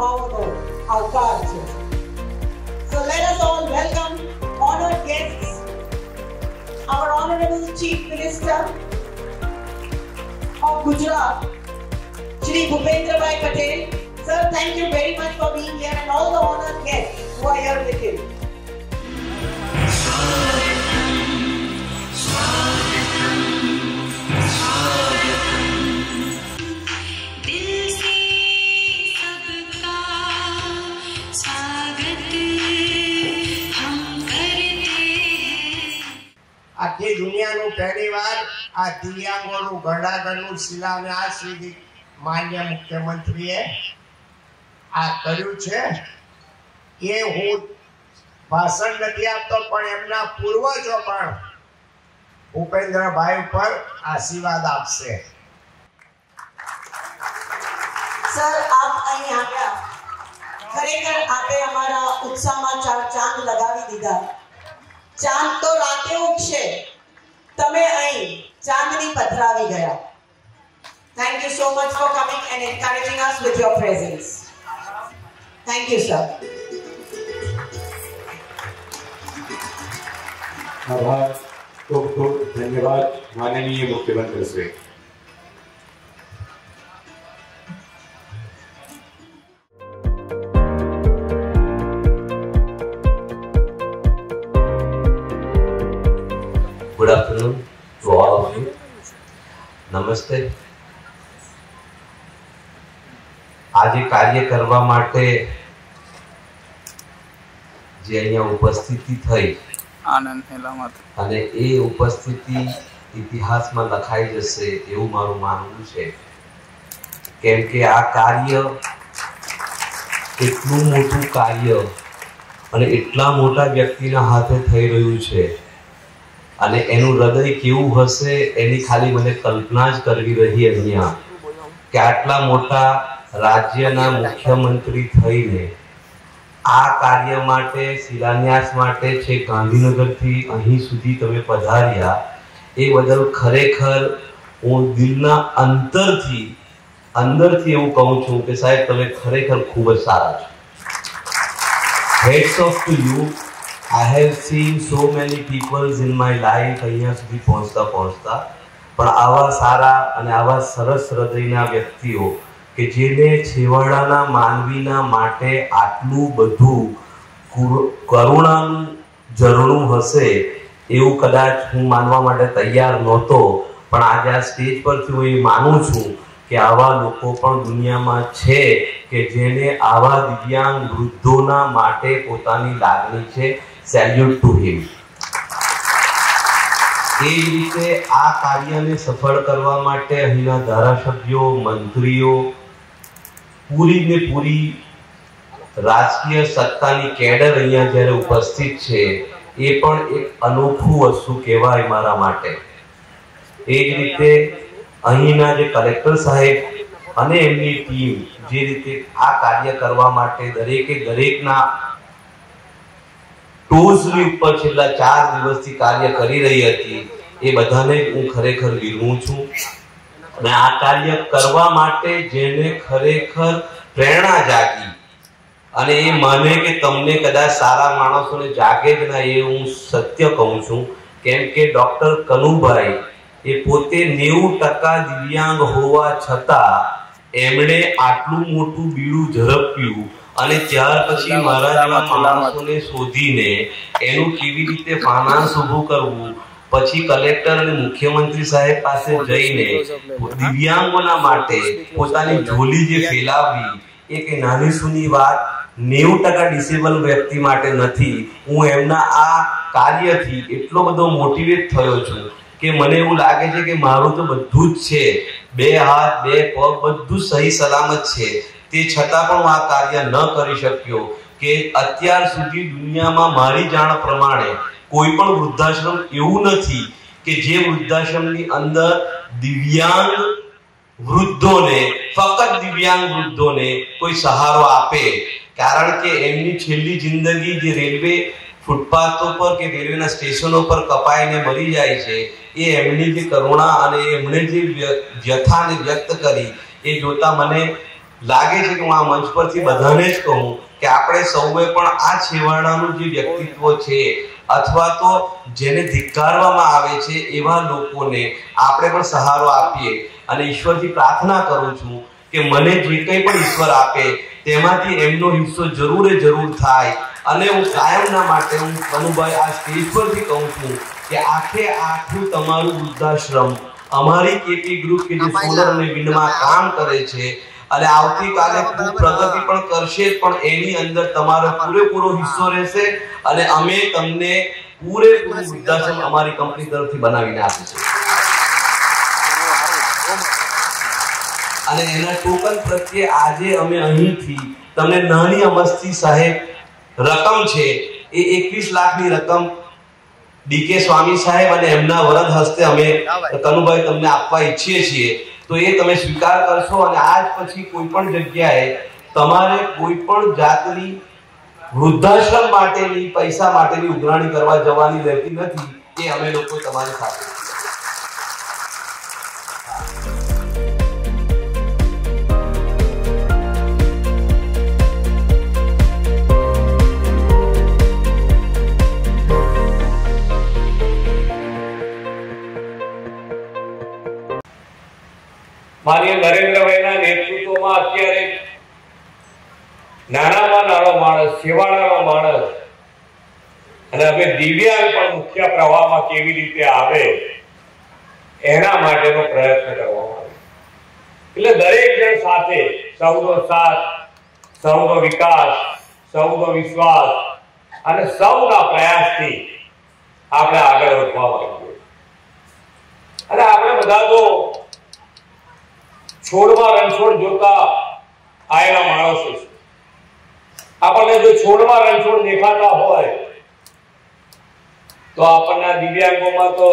Our. So let us all welcome honored guests, our Honorable Chief Minister of Gujarat, Shri Bhupendra Bhai Patel. Sir, thank you very much for being here and all the honored guests who are here with you. આખી દુનિયાનું પહેલીવાર આ દિવ્યાંગોનું ઘડાઘરનું શિલાન્યાસ વિધિ માન્ય મુખ્યમંત્રીએ આ કર્યું છે. એ હું ભાષણ નથી આપતો, પણ એમના પૂર્વજો પણ ભૂપેન્દ્રભાઈ ઉપર આશીર્વાદ આપશે. સર, આપ અહીં આવ્યા. ખરેખર આપે અમારા ઉત્સાહમાં ચાર ચાંદ લગાવી દીધા. ચાંદ તો રાતે ઉગશે. તમે અહીં ચાંદની પથરાવી ગયા. Thank you so much for coming and encouraging us with your presence thank you sir આભાર ખૂબ ખૂબ ધન્યવાદ માનનીય મુખ્યમંત્રી Shri Good afternoon to all of you. નમસ્તે આજે કાર્ય કરવા માટે જે અહીંયા ઉપસ્થિતિ થઈ આનંદ અને એ ઉપસ્થિતિ ઇતિહાસમાં લખાઈ જશે એવું મારું માનવું છે. કેમ કે આ કાર્ય એટલું મોટું કાર્ય અને એટલા મોટા વ્યક્તિના હાથે થઈ રહ્યું છે અને એનું હૃદય કેવું હશે એની ખાલી મને કલ્પના જ કરવી રહી અહીંયા. કે આટલા મોટા રાજ્યના મુખ્યમંત્રી થઈને આ કાર્ય માટે, શિલાન્યાસ માટે છે ગાંધીનગરથી અહીં સુધી તમે પધાર્યા, એ બદલ ખરેખર હું દિલના અંતરથી, અંદરથી એવું કહું છું કે સાહેબ તમે ખરેખર ખૂબ જ સારા છો. Heads off to you I have seen so many peoples in my life અહીંયા સુધી પહોંચતા પહોંચતા, પણ આવા સારા અને આવા સરસ હૃદયના વ્યક્તિઓ કે જેને છેવાડાના માનવીના માટે આટલું બધું કુર- કરુણાનું ઝરણું હશે, એવું કદાચ હું માનવા માટે તૈયાર નહોતો, પણ આજે આ સ્ટેજ પરથી હું એ માનું છું કે આવા લોકો પણ દુનિયામાં છે કે જેને આવા દિવ્યાંગ વૃદ્ધોના માટે પોતાની લાગણી છે સેલ્યુટ ટુ હિમ એ જ રીતે આ કાર્યને સફળ કરવા માટે અહીંના ધારાસભ્યો, મંત્રીઓ પૂરી ને પૂરી રાજકીય સત્તાની કેડર અહીંયા જ્યારે ઉપસ્થિત છે, એ પણ એક અનોખું વસ્તુ કહેવાય મારા માટે. એ જ રીતે અહીંના જે કલેક્ટર સાહેબ અને એમની ટીમ જે રીતે આ કાર્ય કરવા માટે દરેકે દરેકના ટોઝની ઉપર છેલ્લા ચાર દિવસથી કાર્ય કરી રહી હતી. એ બધાને હું ખરેખર વિરવું છું. અને આ કાર્ય કરવા માટે જેને ખરેખર પ્રેરણા જાગી. અને એ મને કે તમને કદાચ સારા માણસોને જાગે જ ના, એ હું સત્ય કહું છું. કેમ કે ડૉક્ટર કનુભાઈ એ પોતે નેવું ટકા દિવ્યાંગ હોવા છતાં એમણે આટલું મોટું બીડું ઝડપ્યું. અને ત્યાર પછી મારા જેવા માણસોને શોધીને એનું કેવી રીતે ફાઇનાન્સ ઊભું કરવું પછી કલેક્ટર અને મુખ્યમંત્રી સાહેબ પાસે જઈને દિવ્યાંગોના માટે પોતાની ઝોલી જે ફેલાવવી એ કે નાની સુની વાત નેવું ટકા ડિસેબલ વ્યક્તિ માટે નથી. હું એમના આ કાર્યથી એટલો બધો મોટિવેટ થયો છું કે મને એવું લાગે છે કે મારું તો બધું જ છે. બે હાથ બે પગ બધું સહી સલામત છે. તે છતાં પણ આ કાર્ય ન કરી શક્યો કે અત્યાર સુધી દુનિયામાં મારી જાણ પ્રમાણે કોઈ પણ વૃદ્ધાશ્રમ એવું નથી કે જે વૃદ્ધાશ્રમની અંદર દિવ્યાંગ વૃદ્ધોને, ફક્ત દિવ્યાંગ વૃદ્ધોને કોઈ સહારો આપે. કારણ કે એમની છેલ્લી જિંદગી જે રેલવે ફૂટપાથો પર કે રેલવેના સ્ટેશનો પર કપાઈને મરી જાય છે, એ એમની જે કરુણા અને એમણે જે વ્યથાને વ્યક્ત કરી, એ જોતા મને લાગે છે કે હું આ મંચ પરથી બધાને જ કહું કે આપણે સૌએ પણ આ છેવાડાનું જે વ્યક્તિત્વ છે અથવા તો જેને ધિક્કારવામાં આવે છે એવા લોકોને આપણે પણ સહારો આપીએ અને ઈશ્વરથી પ્રાર્થના કરું છું કે મને જે કંઈ પણ ઈશ્વર આપે તેમાંથી એમનો હિસ્સો જરૂરે જરૂર થાય. અને હું કાયમના માટે હું અનુભવ આ સ્ટેજ પરથી કહું છું કે આખે આખું તમારું વૃદ્ધાશ્રમ અમારી કેપી ગ્રુપ કે જે સોલર અને વિન્ડમાં કામ કરે છે અને આવતીકાલે ખૂબ પ્રગતિ પણ કરશે પણ એની અંદર તમારો પૂરેપૂરો હિસ્સો રહેશે અને અમે તમને પૂરેપૂરું વૃદ્ધાશ્રમ અમારી કંપની તરફથી બનાવીને આપીશું. અને એના ટોકન પ્રત્યે આજે અમે અહીંથી તમને નાની અમસ્તી સાહેબ રકમ છે એ એકવીસ લાખની રકમ ડીકે સ્વામી સાહેબ અને એમના વરદ હસ્તે અમે કનુભાઈ તમને આપવા ઈચ્છીએ છીએ. તો એ તમે સ્વીકાર કરશો અને આજ પછી કોઈ પણ જગ્યાએ તમારે કોઈ પણ જાતની વૃદ્ધાશ્રમ માટેની, પૈસા માટેની ઉઘરાણી કરવા જવાની રહેતી નથી એ અમે લોકો તમારી સાથે માનીય નરેન્દ્રભાઈના નેતૃત્વમાં અત્યારે નાનામાં નાનો માણસ સેવાળાનો માણસ અને હવે દિવ્યાંગ પણ મુખ્ય પ્રવાહમાં કેવી રીતે આવે એના માટેનો પ્રયત્ન કરવામાં આવે એટલે દરેક જણ સાથે સૌનો સાથ, સૌનો વિકાસ, સૌનો વિશ્વાસ અને સૌના પ્રયાસથી આપણે આગળ વધવા માંગીએ અને આપણે બધા તો છોડમાં રણછોડ જોતા આયેલા માણસો છે. આપણને જો છોડમાં રણછોડ દેખાતા હોય, તો આપણના દિવ્યાંગોમાં તો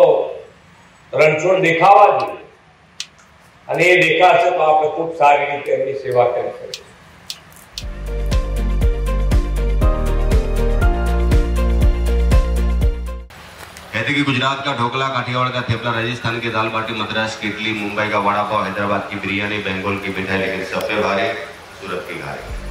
રણછોડ દેખાવા જોઈએ. અને એ દેખાશે તો આપણે ખૂબ સારી રીતે એમની સેવા કરી શકીએ. कि गुजरात का ढोकला काठियावाड़ का थेपला राजस्थान की दाल बाटी मद्रास की इडली मुंबई का वड़ा पाव हैदराबाद की बिरयानी बंगाल की मिठाई लेकिन सबसे भारी सूरत की घारी